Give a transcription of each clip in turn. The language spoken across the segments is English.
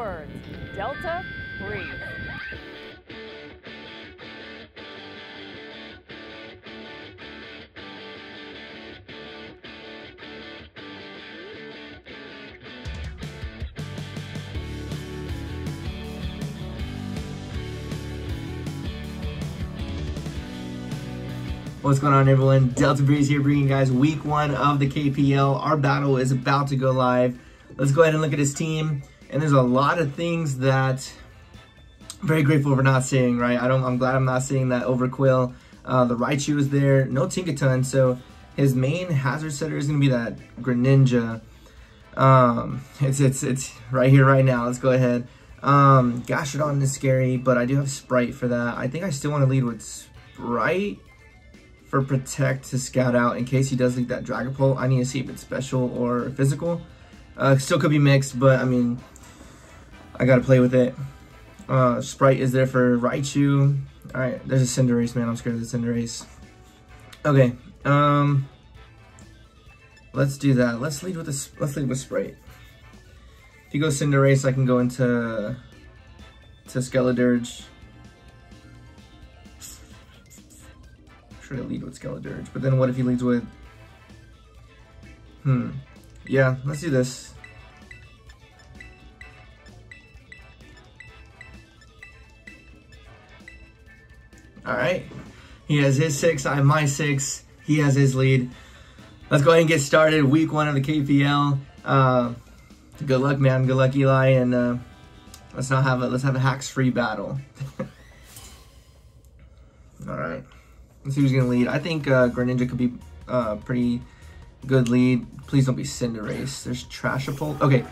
words. Delta, breathe. What's going on, everyone? Delta Breeze here, bringing you guys week one of the KPL. Our battle is about to go live. Let's go ahead and look at his team. And there's a lot of things that I'm very grateful for not seeing, right? I don't. I'm glad I'm not seeing that Overqwil. Uh, the Raichu is there, no Tinkaton. So his main hazard setter is gonna be that Greninja. Um, it's it's it's right here, right now. Let's go ahead. Um, Gastrodon is scary, but I do have Sprite for that. I think I still want to lead with Sprite for Protect to scout out in case he does leak that Dragapult. I need to see if it's special or physical. Uh, still could be mixed, but I mean, I gotta play with it. Uh, Sprite is there for Raichu. Alright, there's a Cinderace, man. I'm scared of the Cinderace. Okay, um, let's do that. Let's lead with this. Let's lead with Sprite. If you go Cinderace, I can go into to Skeledirge. Should I lead with Skeledirge? But then what if he leads with... Hmm. Yeah, let's do this. Alright. He has his six, I have my six. He has his lead. Let's go ahead and get started. Week one of the KPL. Uh, good luck, man. Good luck, Eli. And uh, let's not have a let's have a hacks free battle. All right. Let's see who's gonna lead. I think uh, Greninja could be uh, pretty good lead. Please don't be Cinderace. There's Trashapult. Okay,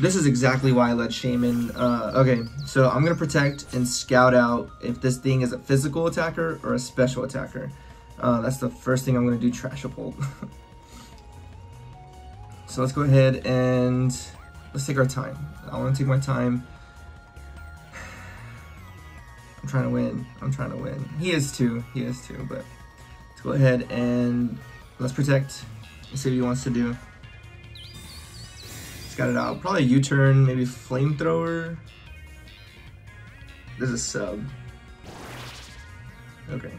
this is exactly why I led Shaymin. Uh, okay, so I'm gonna protect and scout out if this thing is a physical attacker or a special attacker. Uh, that's the first thing I'm gonna do. trash Trashapult. so let's go ahead and let's take our time. I want to take my time. I'm trying to win. I'm trying to win. He is too. He is too. But let's go ahead and let's protect. Let's see what he wants to do. Got it out. Probably U-turn, maybe flamethrower. There's a sub. Okay.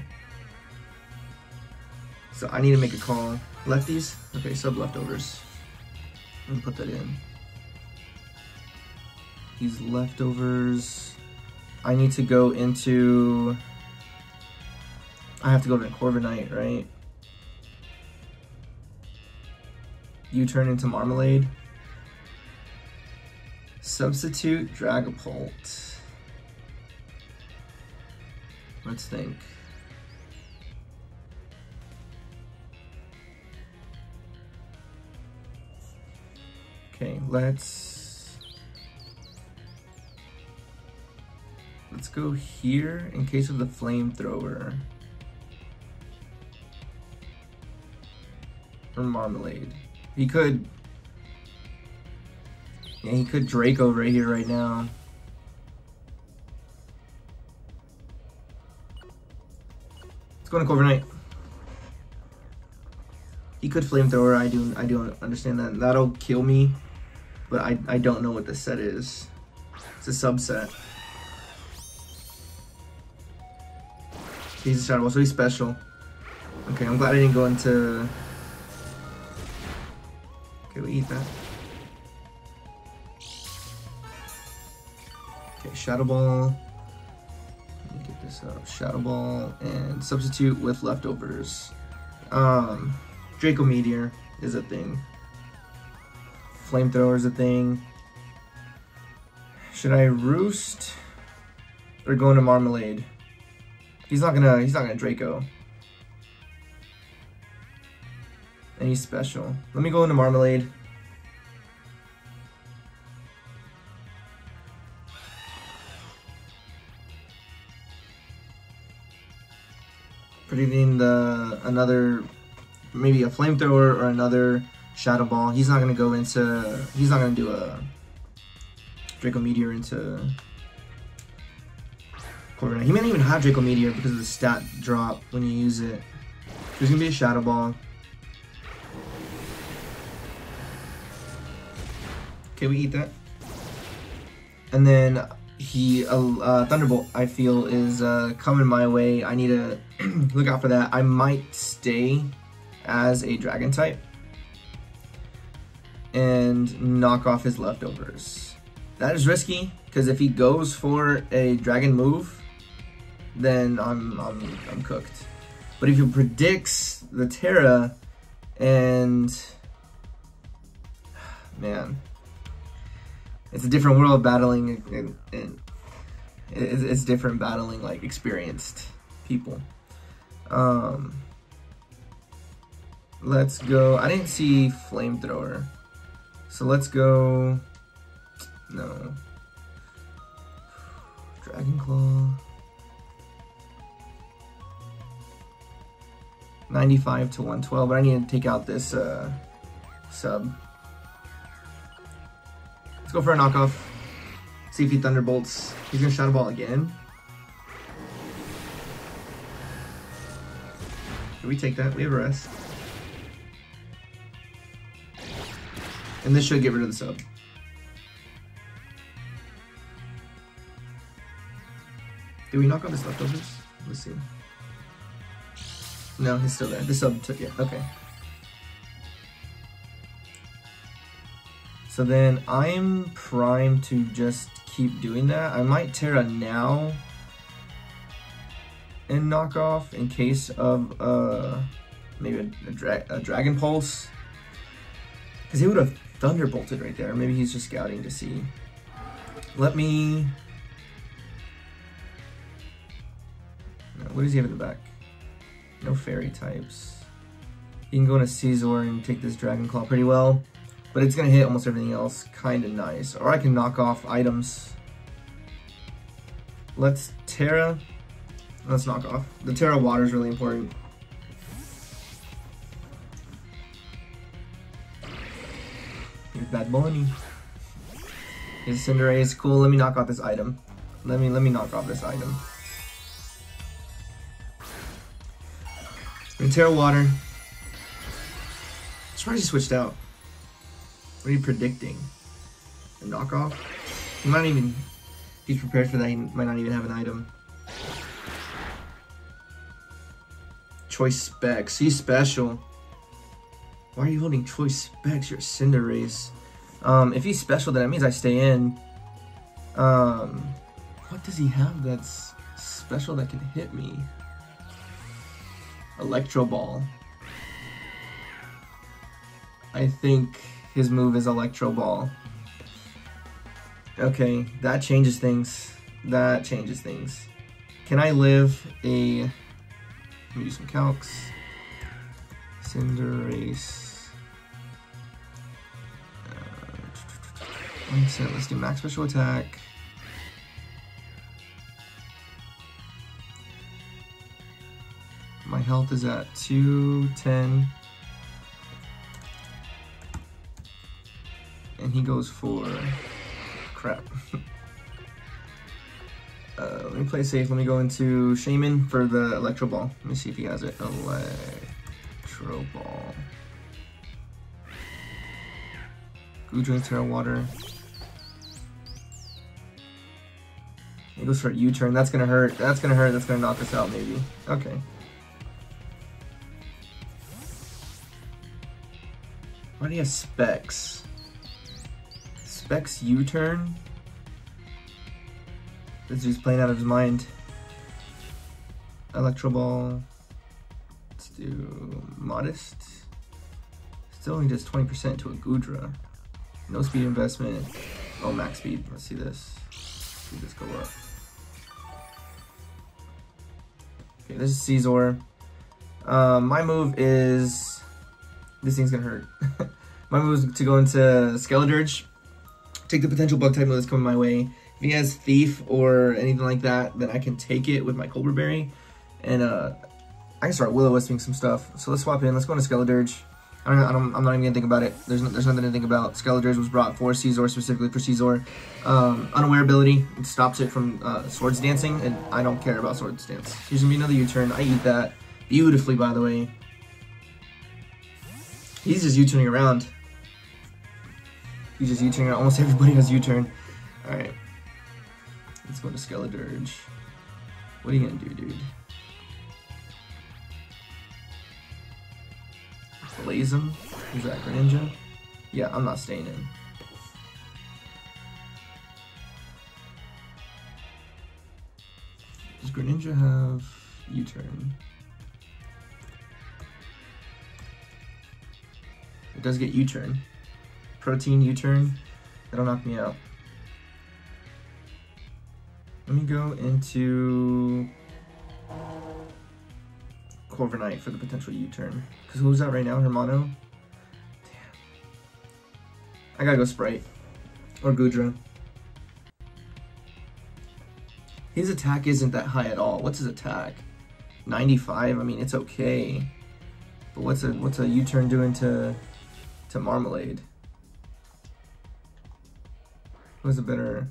So I need to make a call. Lefties? Okay, sub leftovers. Me put that in. These leftovers. I need to go into... I have to go to Corviknight, right? U-turn into Marmalade. Substitute Dragapult. Let's think. Okay, let's... Let's go here in case of the flamethrower. Or Marmalade. He could... Yeah, he could Draco right here, right now. Let's go into Corviknight. He could flamethrower. I do. I do understand that. That'll kill me, but I I don't know what the set is. It's a subset. He's a Shadow Ball, so he's special. Okay, I'm glad I didn't go into... Okay, we eat that. Shadow Ball. Let me get this up. Shadow Ball and substitute with leftovers. Um, Draco Meteor is a thing. Flamethrower is a thing. Should I roost or go into Marmalade? He's not gonna, he's not gonna Draco. He's special. Let me go into Marmalade. Predicting the, another, maybe a Flamethrower or another Shadow Ball. He's not gonna go into, he's not gonna do a Draco Meteor into Corviknight. He may not even have Draco Meteor because of the stat drop when you use it. There's gonna be a Shadow Ball. Okay, we eat that. And then he uh, uh, Thunderbolt I feel is uh, coming my way. I need to look out for that. I might stay as a dragon type and knock off his leftovers. That is risky because if he goes for a dragon move, then I'm I'm, I'm cooked. But if he predicts the Tera and man, it's a different world battling and, and it's different battling like experienced people. Um, let's go. I didn't see flamethrower, so let's go. No. Dragon Claw. 95 to 112, but I need to take out this uh, sub. Let's go for a knockoff. See if he thunderbolts. He's gonna Shadow Ball again. Can we take that? We have a rest. And this should get rid of the sub. Did we knock off his leftovers? Let's see. No, he's still there. The sub took it. Okay. So then I'm primed to just keep doing that. I might Tera now and knock off in case of uh, maybe a, a, dra a Dragon Pulse. Because he would have Thunderbolted right there. Maybe he's just scouting to see. Let me... What does he have in the back? No fairy types. You can go into Scizor and take this Dragon Claw pretty well. But it's going to hit almost everything else kind of nice. Or I can knock off items. Let's Tera. Let's knock off. The Tera water is really important. Here's Bad Bunny. His Cinderace. Cool. Let me knock off this item. Let me let me knock off this item. Tera water. Surprised he switched out. What are you predicting? A knockoff? He might even... he's prepared for that, he might not even have an item. Choice specs. He's special. Why are you holding choice specs? You're Cinderace. Um, if he's special, then that means I stay in. Um, what does he have that's special that can hit me? Electro Ball. I think his move is Electro Ball. Okay, that changes things. That changes things. Can I live a... Let me do some calcs. Cinderace. Uh, let's do max special attack. My health is at 210. And he goes for crap. uh, let me play safe. Let me go into Shaymin for the Electro Ball. Let me see if he has it. Electro Ball. Goodra Tera Water. He goes for a U-turn. That's gonna hurt. That's gonna hurt. That's gonna knock us out, maybe. Okay. Why do you have specs? Specs U-turn? This dude's playing out of his mind. Electro Ball. Let's do Modest. Still only does 20% to a Goodra. No speed investment. Oh, max speed. Let's see this. Let's see this go up. Okay, this is Scizor. Um, my move is this thing's gonna hurt. my move is to go into Skeledirge, take the potential bug type that's coming my way. If he has Thief or anything like that, then I can take it with my Colbur Berry, and uh, I can start Will-O-Wisping some stuff. So let's swap in. Let's go into Skeledirge. I don't, I don't, I'm not even gonna think about it. There's no, there's nothing to think about. Skeledirge was brought for Scizor, specifically for Scizor. Um, unaware ability, it stops it from uh, Swords Dancing, and I don't care about Swords Dance. Here's gonna be another U-turn. I eat that beautifully, by the way. He's just U-turning around. He's just around. Almost everybody has U-turn. Alright. Let's go to Skeledirge. What are you gonna do, dude? Blaze him? Is that Greninja? Yeah, I'm not staying in. Does Greninja have U-turn? It does get U-turn. Protean U-turn. That'll knock me out. Let me go into Corviknight for the potential U-turn. Because who's that right now? Hermano? Damn. I gotta go Sprite. Or Goodra. His attack isn't that high at all. What's his attack? 95? I mean, it's okay. But what's a what's a U-turn doing to to Marmalade? Who's a better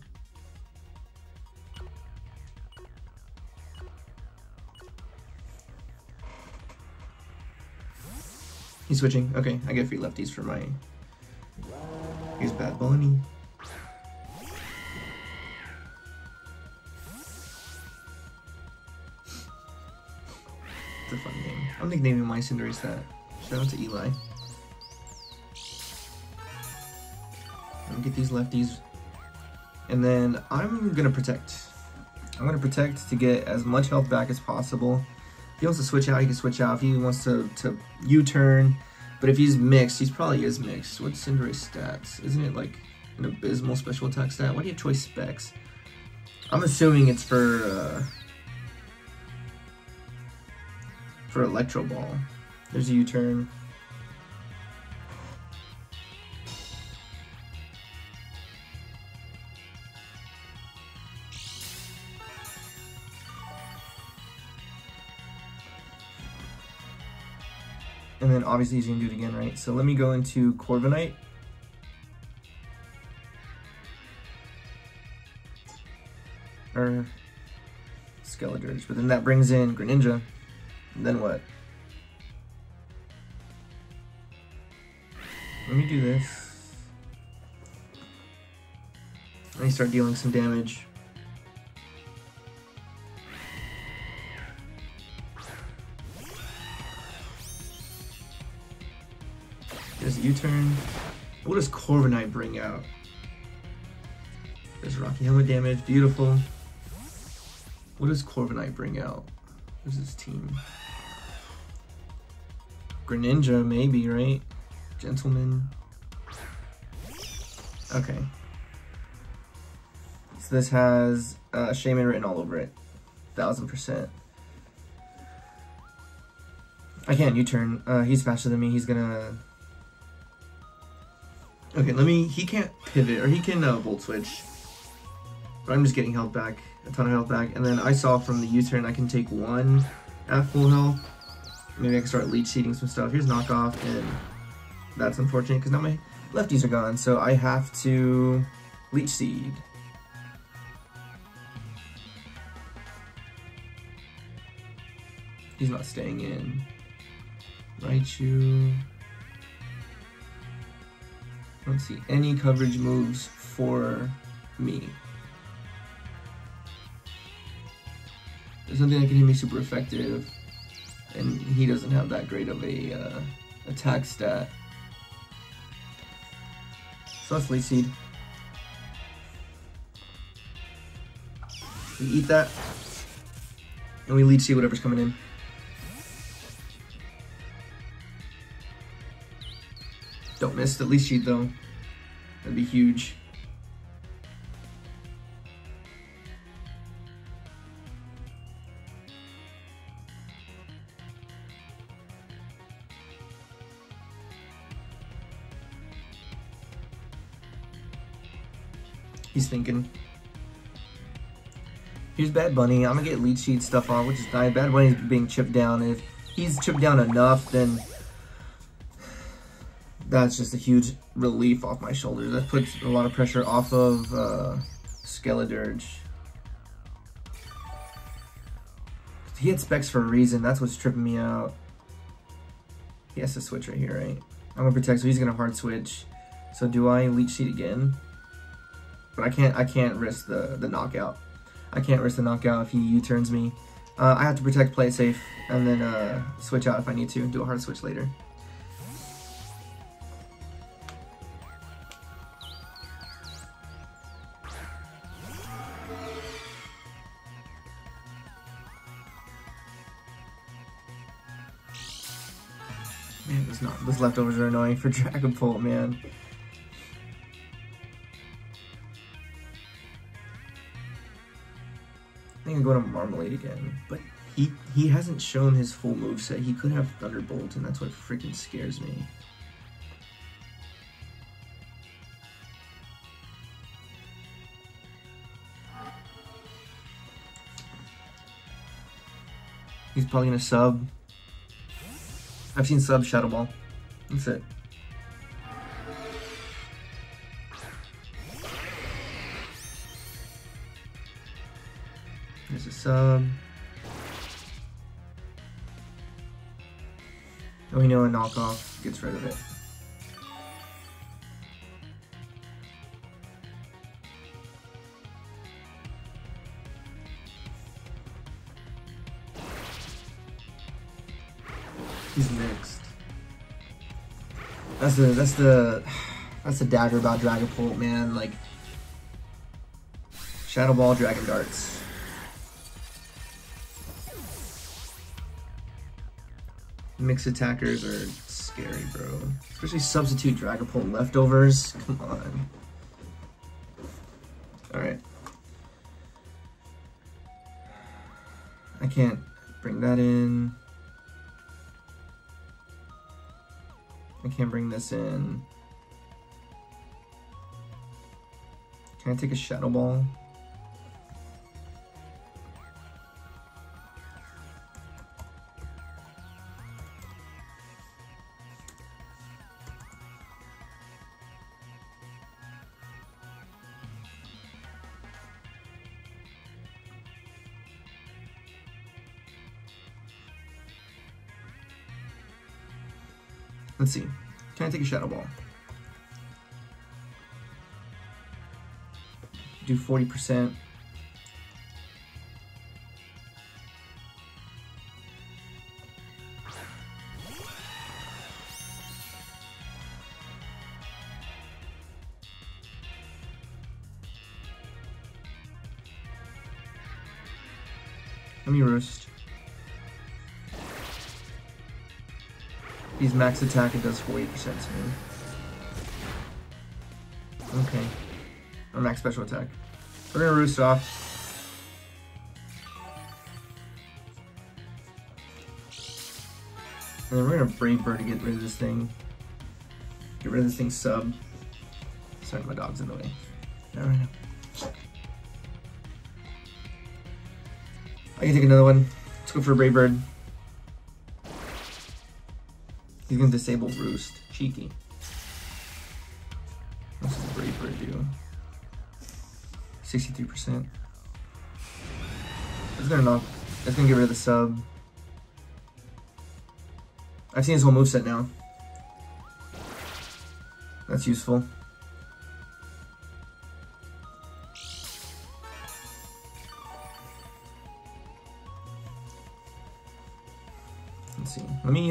He's switching. Okay, I get free lefties for my. Here's Bad Bunny. It's a fun name. I'm nicknaming my Cinderace that. Shout out to Eli. Let me get these lefties. And then I'm gonna protect. I'm gonna protect to get as much health back as possible. He wants to switch out, he can switch out. If he wants to, to U-turn, but if he's mixed, he's probably is mixed. What's Cinderace stats? Isn't it like an abysmal special attack stat? Why do you have choice specs? I'm assuming it's for uh, for Electro Ball. There's a U-turn. Obviously he's gonna do it again, right? So let me go into Corviknight. Or Skeledirge, but then that brings in Greninja. And then what? Let me do this. Let me start dealing some damage. U-turn. What does Corviknight bring out? There's Rocky Helmet damage. Beautiful. What does Corviknight bring out? Who's his team? Greninja, maybe, right? Gentleman. Okay. So this has uh, Shaymin written all over it. Thousand percent. I can't U-turn. Uh, he's faster than me. He's gonna Okay, let me, he can't pivot, or he can uh, Volt Switch. But I'm just getting health back, a ton of health back. And then I saw from the U-turn I can take one at full health. Maybe I can start leech seeding some stuff. Here's knockoff, and that's unfortunate because now my lefties are gone. So I have to leech seed. He's not staying in. Raichu. Don't see any coverage moves for me. There's nothing that can hit me super effective, and he doesn't have that great of a uh, attack stat. So let's Leech Seed. We eat that, and we leech Seed whatever's coming in. Don't miss the leech seed though. That'd be huge. He's thinking. Here's Bad Bunny. I'm gonna get leech seed stuff on, which is nice. Bad Bunny's being chipped down. If he's chipped down enough, then that's just a huge relief off my shoulders. That puts a lot of pressure off of uh. He had specs for a reason. That's what's tripping me out. He has to switch right here, right? I'm gonna protect, so he's gonna hard switch. So do I leech seed again? But I can't. I can't risk the the knockout. I can't risk the knockout if he U-turns me. Uh, I have to protect, play it safe, and then uh, switch out if I need to. Do a hard switch later. Man, this not those leftovers are annoying for Dragapult, man. I think I'm going to Marmalade again, but he he hasn't shown his full move set. He could have Thunderbolt, and that's what freaking scares me. He's probably gonna sub. I've seen sub Shadow Ball. That's it. There's a sub. And we know a knockoff gets rid of it. He's mixed. That's the that's the that's the dagger about Dragapult, man. Like Shadow Ball, Dragon Darts. Mixed attackers are scary, bro. Especially substitute Dragapult leftovers. Come on. Alright. I can't bring that in. Can't bring this in. Can I take a Shadow Ball? Let's see. Can I take a Shadow Ball? Do 40%. He's max attack, it does 40% to me. Okay. Or max special attack. We're gonna roost off. And then we're gonna Brave Bird to get rid of this thing. Get rid of this thing sub. Sorry, my dog's in the way. Not right now. I can take another one. Let's go for a Brave Bird. He's gonna disable Roost. Cheeky. What's the Bird do? 63%. It's gonna knock. It's gonna get rid of the sub. I've seen his whole moveset now. That's useful.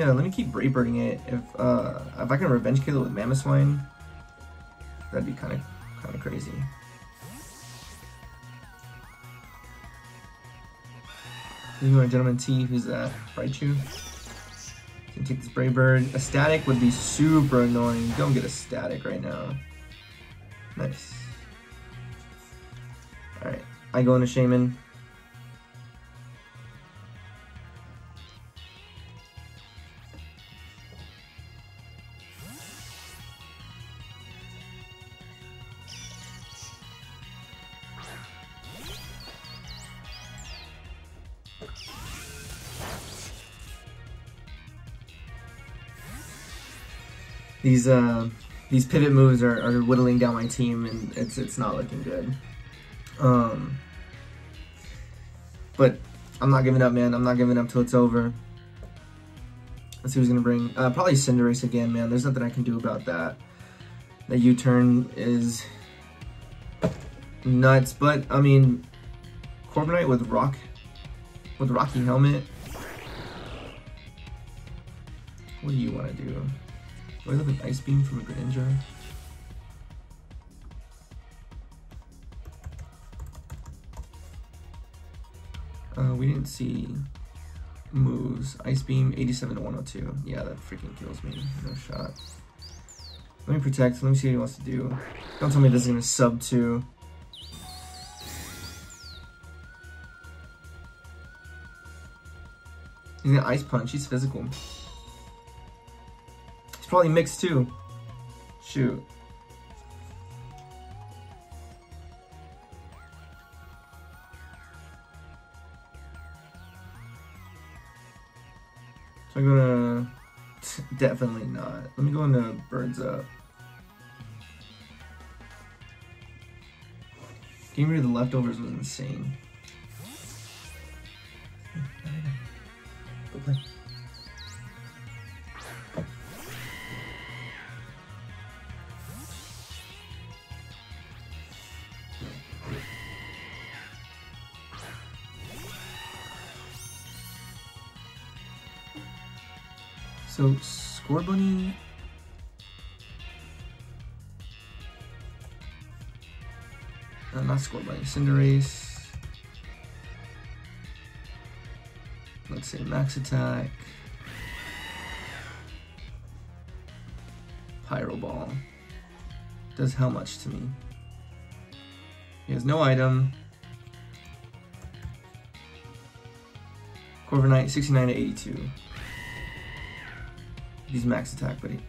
Uh, let me keep brave birding it. If uh, if I can revenge kill it with Mamoswine, that'd be kind of kind of crazy. Ladies and gentlemen, T, who's that? Raichu. Can take this Brave Bird. A static would be super annoying. Don't get a static right now. Nice. Alright, I go into Shaymin. These uh, these pivot moves are, are whittling down my team, and it's it's not looking good. Um, but I'm not giving up, man. I'm not giving up till it's over. Let's see who's gonna bring. Uh, probably Cinderace again, man. There's nothing I can do about that. The U-turn is nuts, but I mean, Corviknight with rock, with Rocky Helmet. What do you want to do? Do I look an Ice Beam from a Greninja? Uh, we didn't see moves. Ice Beam, 87 to 102. Yeah, that freaking kills me. No shot. Let me protect. Let me see what he wants to do. Don't tell me this is going to sub 2. He's gonna Ice Punch. He's physical. Probably mixed too. Shoot. So I'm gonna definitely not. Let me go into birds up. Getting rid of the leftovers was insane. So, Scorbunny... Uh, not Scorbunny, Cinderace. Let's say Max Attack. Pyro Ball. Does how much to me? He has no item. Corviknight, 69 to 82. He's max attack, buddy.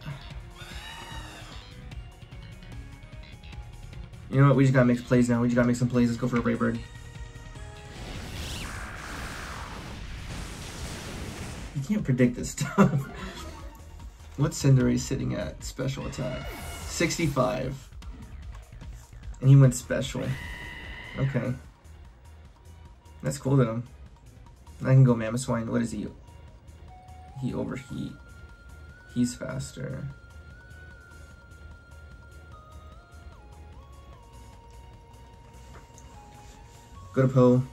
You know what? We just gotta make plays now. We just gotta make some plays. Let's go for a Brave Bird. You can't predict this stuff. What's Cinderace sitting at? Special attack. 65. And he went special. Okay. That's cool though. I can go Mamoswine. What is he? He overheat. He's faster. Go to Poe.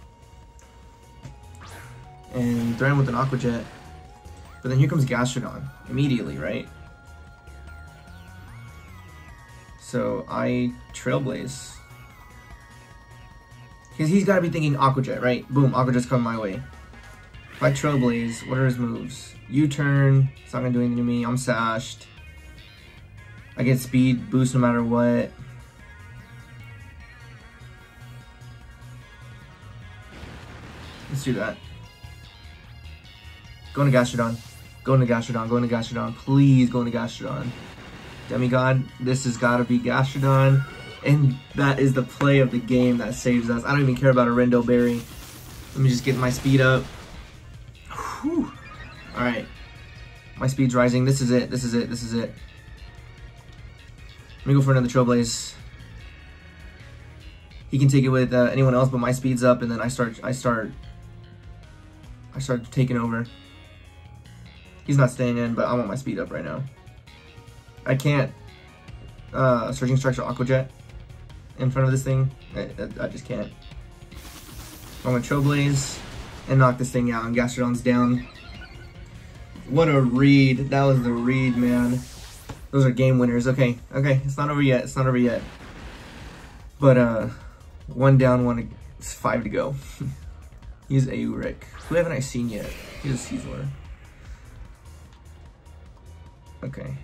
And threaten with an Aqua Jet. But then here comes Gastrodon. Immediately, right? So I Trailblaze. Because he's got to be thinking Aqua Jet, right? Boom, Aqua Jet's coming my way. I Trailblaze, what are his moves? U-turn, it's not gonna do anything to me. I'm sashed. I get speed boost no matter what. Let's do that. Go into Gastrodon. Go into Gastrodon. Go into Gastrodon. Please go into Gastrodon. Demigod, this has got to be Gastrodon. And that is the play of the game that saves us. I don't even care about a Rindo Berry. Let me just get my speed up. All right. My speed's rising. This is it. This is it. This is it. Let me go for another Trailblaze. He can take it with uh, anyone else, but my speed's up, and then I start. I start. I start taking over. He's not staying in, but I want my speed up right now. I can't. Uh, Surging or Aqua Jet in front of this thing. I, I, I just can't. I'm gonna Trailblaze and knock this thing out, and Gastrodon's down. What a read. That was the read, man. Those are game winners. Okay, okay, it's not over yet. It's not over yet. But, uh, one down, one, five to go. He's Auric. Who haven't I seen yet? He's a Scizor. Okay.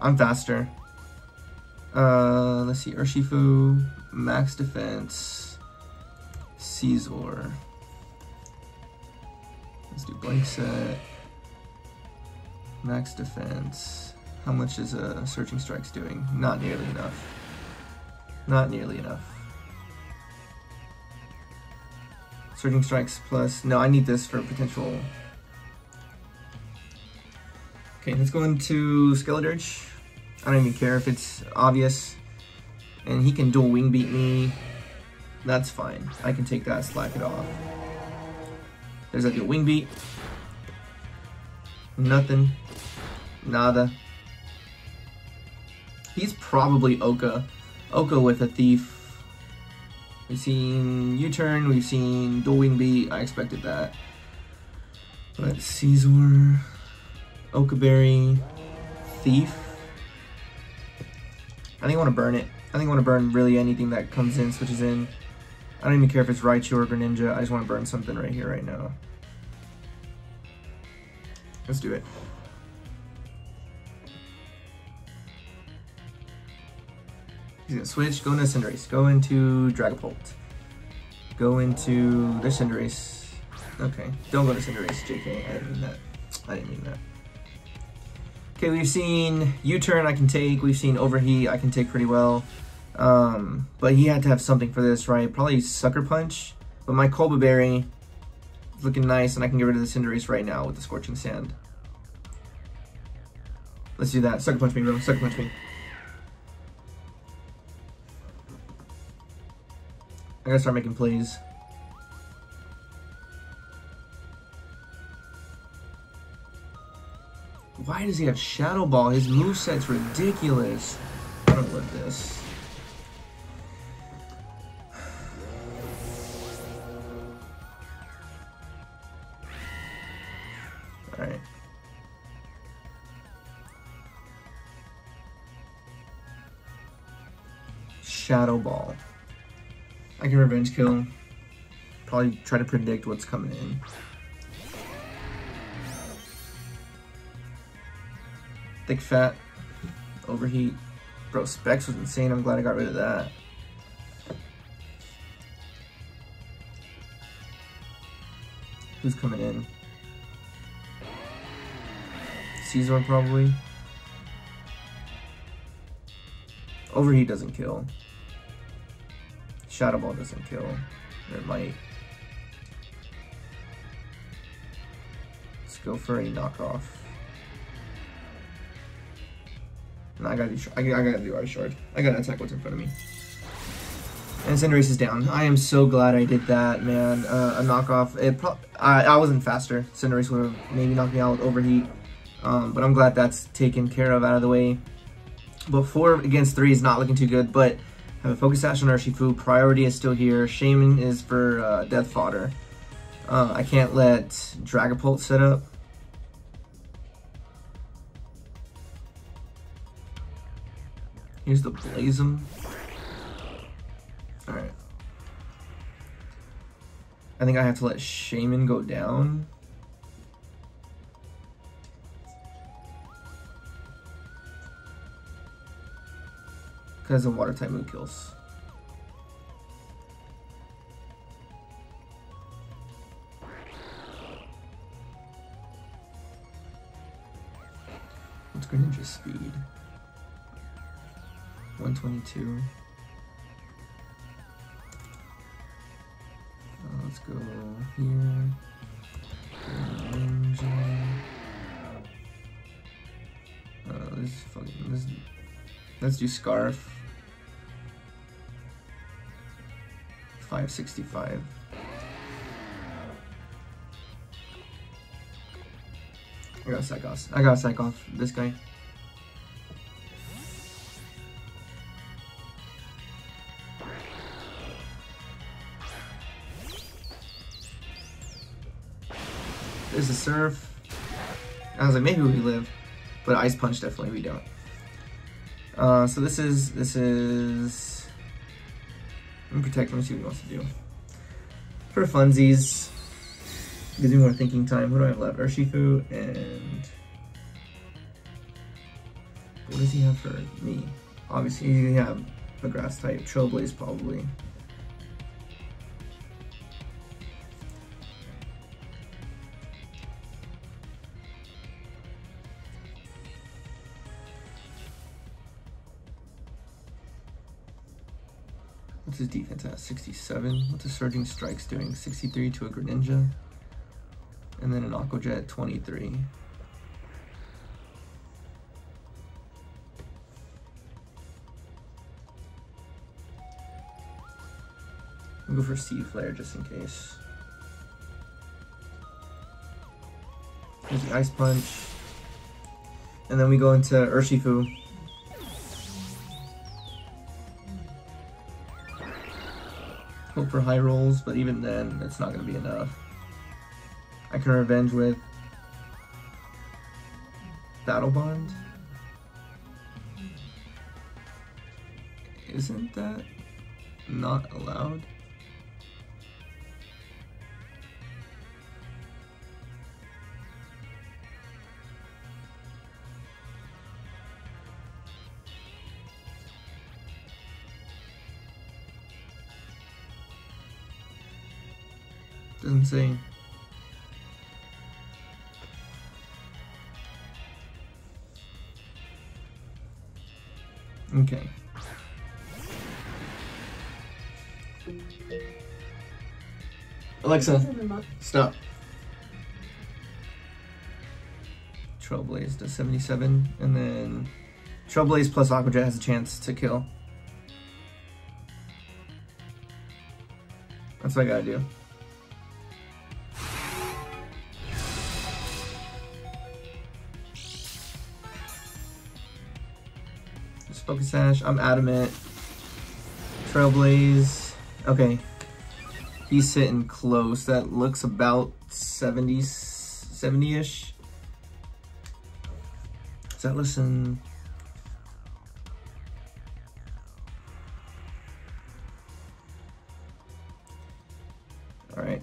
I'm faster. Uh, let's see, Urshifu, max defense, Scizor. Let's do blank set, max defense. How much is a uh, Surging Strikes doing? Not nearly enough. Not nearly enough. Surging Strikes plus, no, I need this for potential. Okay, let's go into Skeledirge. I don't even care if it's obvious. And he can dual wing beat me. That's fine. I can take that, slack it off. There's like a wing beat. Nothing. Nada. He's probably Occa. Occa with a thief. We've seen U-turn, we've seen dual wing beat. I expected that. But Scizor, Okaberry, Thief. I think I want to burn it. I think I want to burn really anything that comes in, switches in. I don't even care if it's Raichu or Greninja. I just want to burn something right here, right now. Let's do it. He's gonna switch, go into Cinderace, go into Dragapult. Go into the Cinderace. Okay, don't go to Cinderace, JK. I didn't mean that. I didn't mean that. Okay, we've seen U-turn I can take. We've seen Overheat I can take pretty well. Um, but he had to have something for this, right? Probably Sucker Punch. But my Colbur Berry is looking nice, and I can get rid of the Cinderace right now with the Scorching Sand. Let's do that. Sucker Punch me, bro. Sucker Punch me. I gotta start making plays. Why does he have Shadow Ball? His moveset's ridiculous. I don't love this. I can revenge kill. Probably try to predict what's coming in. Thick fat. Overheat. Bro, Specs was insane. I'm glad I got rid of that. Who's coming in? Scizor probably. Overheat doesn't kill. Shadow Ball doesn't kill. It might. Let's go for a knockoff. No, I gotta do. I, I gotta do Ice Shard. I gotta attack what's in front of me. And Cinderace is down. I am so glad I did that, man. Uh, a knockoff. It pro I, I wasn't faster. Cinderace would have maybe knocked me out with Overheat. Um, but I'm glad that's taken care of out of the way. But four against three is not looking too good. But have a Focus Sash on Urshifu. Priority is still here. Shaymin is for uh, Death Fodder. Uh, I can't let Dragapult set up. Here's the Blazem. Alright. I think I have to let Shaymin go down. Because of water type move kills. What's Greninja speed? 122. Uh, let's go here. Greninja. Uh, this is fucking. This, let's do Scarf. 565. I got psych off. I got psych off this guy. There's a surf. I was like, maybe we live, but ice punch definitely we don't. Uh, so this is this is and protect him, see what he wants to do. For funsies, gives me more thinking time. What do I have left? Urshifu and what does he have for me? Obviously, he have a grass type. Trailblaze probably. What's his defense at? 67. What's the Surging Strikes doing? 63 to a Greninja. And then an Aqua Jet 23. I'll go for Seed Flare just in case. There's the Ice Punch. And then we go into Urshifu. Hope for high rolls, but even then, it's not going to be enough. I can revenge with Battle Bond. Isn't that not allowed? Doesn't. Okay. Alexa, stop. Trailblaze does 77, and then Trailblaze plus Aquajet has a chance to kill. That's what I gotta do. Sash, I'm Adamant. Trailblaze, okay. He's sitting close. That looks about 70, 70-ish. Does that listen? Alright.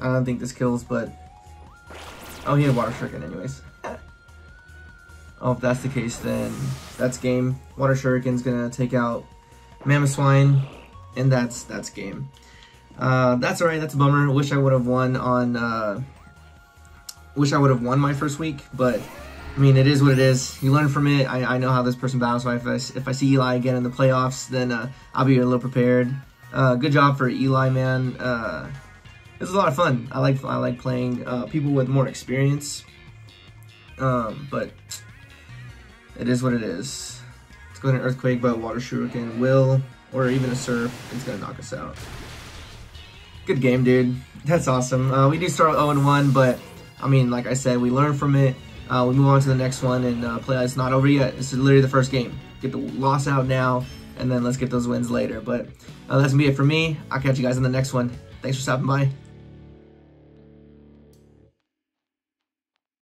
I don't think this kills, but... Oh, he had Water Shuriken anyways. Oh, if that's the case, then that's game. Water Shuriken's gonna take out Mamoswine, and that's that's game. Uh, that's alright, that's a bummer. Wish I would have won on, uh, wish I would have won my first week, but, I mean, it is what it is. You learn from it. I, I know how this person battles, so if I, if I see Eli again in the playoffs, then uh, I'll be a little prepared. Uh, good job for Eli, man. Uh, it was a lot of fun. I like I like playing uh, people with more experience, um, but it is what it is. Let's go to an Earthquake, but Water Shuriken will, or even a Surf, it's going to knock us out. Good game, dude. That's awesome. Uh, we do start 0-1, but, I mean, like I said, we learn from it. Uh, we move on to the next one, and uh, play it's not over yet. This is literally the first game. Get the loss out now, and then let's get those wins later. But uh, that's going to be it for me. I'll catch you guys in the next one. Thanks for stopping by.